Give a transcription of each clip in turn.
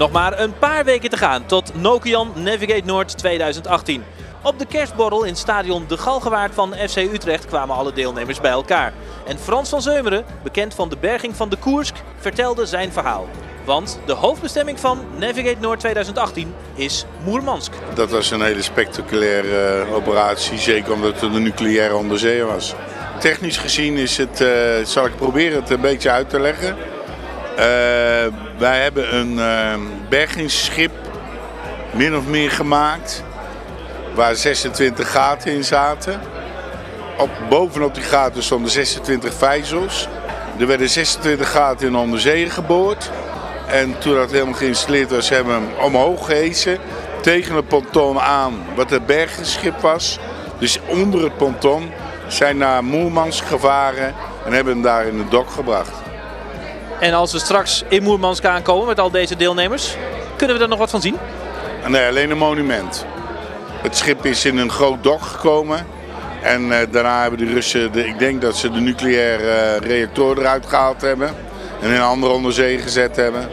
Nog maar een paar weken te gaan tot Nokian Navigate Noord 2018. Op de kerstborrel in stadion De Galgenwaard van FC Utrecht kwamen alle deelnemers bij elkaar. En Frans van Zeumeren, bekend van de berging van de Koersk, vertelde zijn verhaal. Want de hoofdbestemming van Navigate Noord 2018 is Moermansk. Dat was een hele spectaculaire uh, operatie, zeker omdat het een nucleaire onderzee was. Technisch gezien is het, uh, zal ik proberen het een beetje uit te leggen. Uh, wij hebben een bergingsschip min of meer gemaakt waar 26 gaten in zaten. Op, bovenop die gaten stonden 26 vijzels. Er werden 26 gaten in onderzee geboord. En toen dat helemaal geïnstalleerd was, hebben we hem omhoog gehesen. Tegen het ponton aan, wat het bergenschip was. Dus onder het ponton zijn naar Moermansk gevaren en hebben hem daar in het dok gebracht. En als we straks in Moermansk aankomen met al deze deelnemers, kunnen we er nog wat van zien? Nee, alleen een monument. Het schip is in een groot dok gekomen. En uh, daarna hebben de Russen, de, ik denk dat ze de nucleaire uh, reactor eruit gehaald hebben. En in een andere onderzee gezet hebben.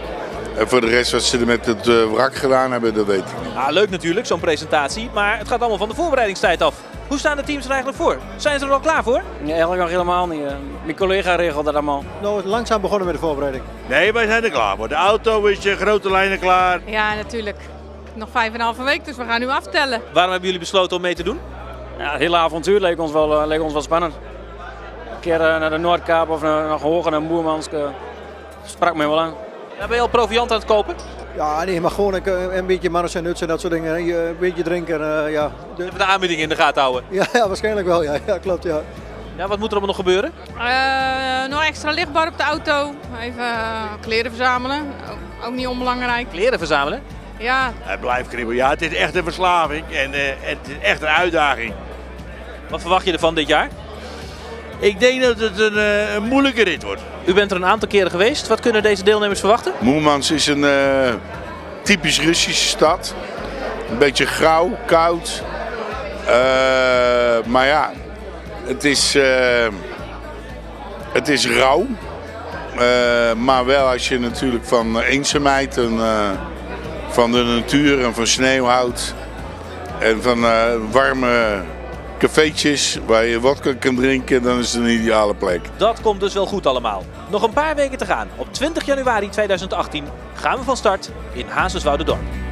En voor de rest wat ze er met het uh, wrak gedaan hebben, dat weet ik niet. Ah, leuk natuurlijk, zo'n presentatie. Maar het gaat allemaal van de voorbereidingstijd af. Hoe staan de teams er eigenlijk voor? Zijn ze er al klaar voor? Nee, eigenlijk nog helemaal niet. Mijn collega regelt dat allemaal. Nou, langzaam begonnen met de voorbereiding. Nee, wij zijn er klaar voor. De auto is in grote lijnen klaar. Ja, natuurlijk. Nog vijf en een halve week, dus we gaan nu aftellen. Waarom hebben jullie besloten om mee te doen? Ja, het hele avontuur leek ons wel, leek ons wel spannend. Een keer naar de Noordkaap of naar, naar Hoger, naar Boermansk. Uh, sprak mij wel aan. Ja, ben je al proviant aan het kopen? Ja, nee, maar gewoon een, een beetje manners en nuts en dat soort dingen. Een beetje drinken, ja. De... Even de aanbieding in de gaten houden? Ja, ja waarschijnlijk wel, ja. ja klopt, ja. Ja, wat moet er allemaal nog gebeuren? Uh, nog extra lichtbar op de auto. Even uh, kleren verzamelen. Ook, ook niet onbelangrijk. Kleren verzamelen? Ja. Het blijft kribbelen. Ja, het is echt een verslaving en uh, het is echt een uitdaging. Wat verwacht je ervan dit jaar? Ik denk dat het een, uh, een moeilijke rit wordt. U bent er een aantal keren geweest. Wat kunnen deze deelnemers verwachten? Moermans is een uh, typisch Russische stad. Een beetje grauw, koud. maar ja, het is, het is rauw. maar wel als je natuurlijk van eenzaamheid en van de natuur en van sneeuw houdt. En van uh, warme cafeetjes waar je vodka kan drinken, dan is het een ideale plek. Dat komt dus wel goed allemaal. Nog een paar weken te gaan. Op 20 januari 2018 gaan we van start in Hazenswoude Dorp.